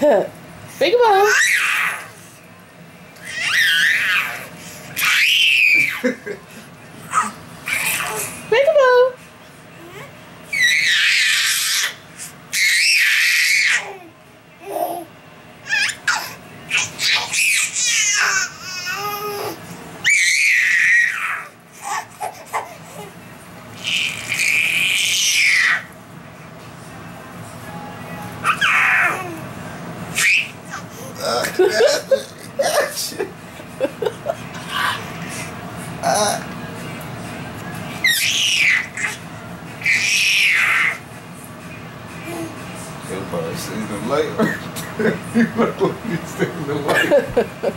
Big Bo. Seen the light there. He look like he's seen the light.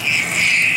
Ah,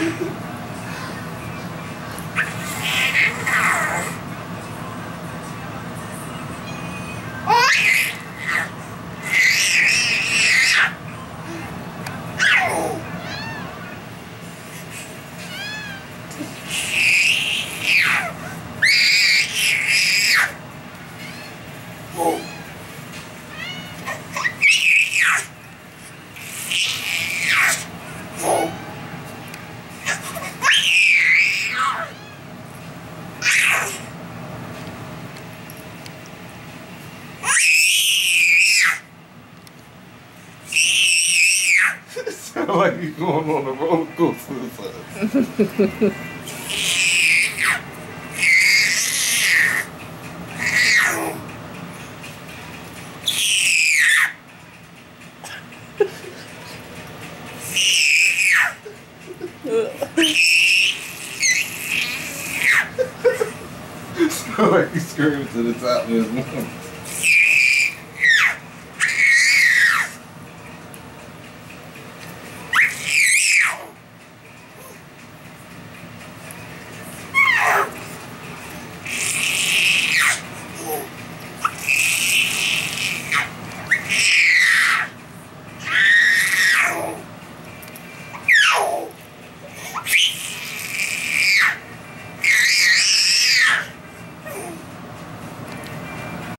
Yeah. Sound like he's going on a roller coaster or like he's screaming to the top of his lungs.